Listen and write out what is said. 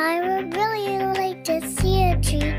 I would really like to see a tree.